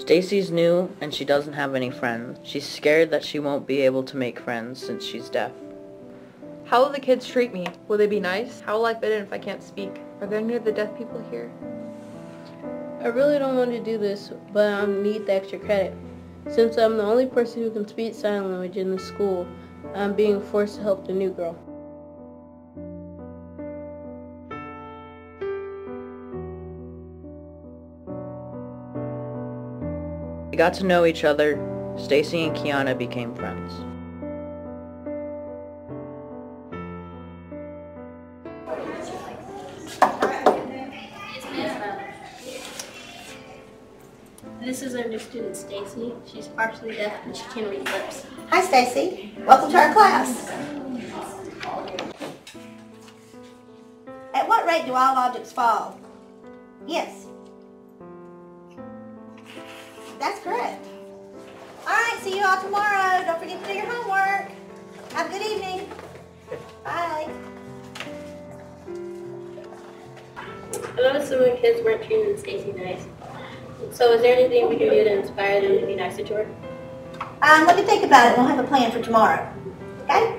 Stacy's new and she doesn't have any friends. She's scared that she won't be able to make friends since she's deaf. How will the kids treat me? Will they be nice? How will I fit in if I can't speak? Are there any of the deaf people here? I really don't want to do this, but I need the extra credit. Since I'm the only person who can speak sign language in the school, I'm being forced to help the new girl. They got to know each other. Stacy and Kiana became friends. This is our new student, Stacy. She's partially deaf and she can read lips. Hi, Stacy. Welcome to our class. At what rate do all objects fall? Yes. That's correct. All right, see you all tomorrow. Don't forget to do your homework. Have a good evening. Bye. I noticed some of the kids weren't treating Stacy nice. So is there anything we can do to inspire them to be nicer to her? Um, let me think about it. We'll have a plan for tomorrow. Okay?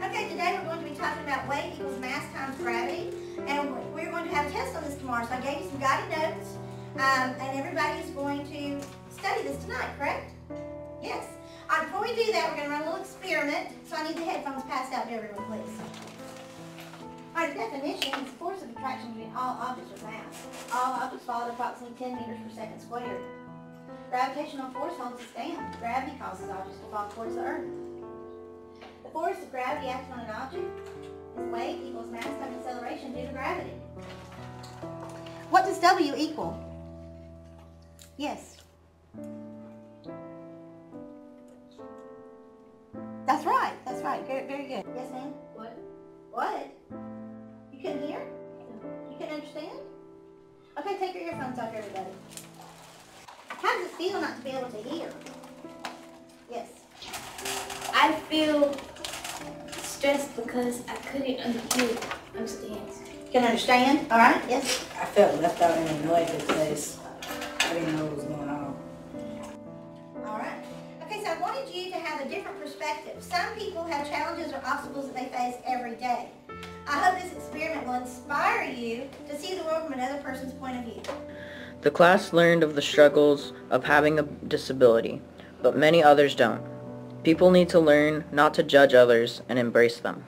Okay, today we're going to be talking about weight equals mass times gravity. And we're going to have a test on this tomorrow. So I gave you some guided notes. Um, and everybody is going study this tonight, correct? Yes. All right, before we do that, we're going to run a little experiment. So I need the headphones passed out to everyone, please. All right, definition is the force of attraction between all objects with mass. All objects fall at approximately 10 meters per second squared. Gravitational force holds us down. Gravity causes objects to fall towards the earth. The force of gravity acting on an object is weight equals mass times acceleration due to gravity. What does W equal? Yes. That's right. That's right. Very, very good. Yes, ma'am? What? What? You couldn't hear? You couldn't understand? Okay, take your earphones off, everybody. How does it feel not to be able to hear? Yes. I feel stressed because I couldn't understand. understand. You can understand? All right. Yes. I felt left out in a noisy place. I didn't know what was going on. A different perspective. Some people have challenges or obstacles that they face every day. I hope this experiment will inspire you to see the world from another person's point of view. The class learned of the struggles of having a disability, but many others don't. People need to learn not to judge others and embrace them.